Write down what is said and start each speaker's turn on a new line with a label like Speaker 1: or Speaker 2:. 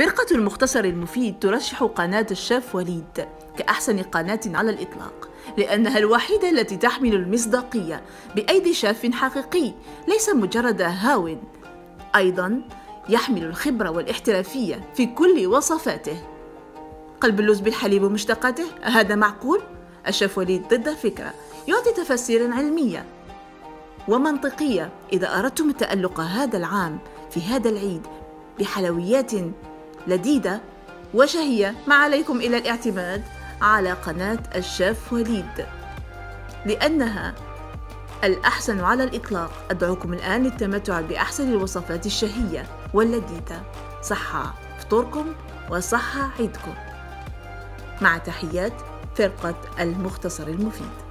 Speaker 1: فرقة المختصر المفيد ترشح قناة الشيف وليد كأحسن قناة على الإطلاق لأنها الوحيدة التي تحمل المصداقية بأيدي شاف حقيقي ليس مجرد هاو. أيضا يحمل الخبرة والاحترافية في كل وصفاته. قلب اللوز بالحليب ومشتقاته هذا معقول؟ الشيف وليد ضد الفكرة يعطي تفسيرا علمية ومنطقية. إذا أردتم التألق هذا العام في هذا العيد بحلويات لذيذة. وشهية ما عليكم إلى الاعتماد على قناة الشيف وليد. لأنها الأحسن على الإطلاق. أدعوكم الآن للتمتع بأحسن الوصفات الشهية واللذيذة. صحة فطوركم وصحة عيدكم. مع تحيات فرقة المختصر المفيد.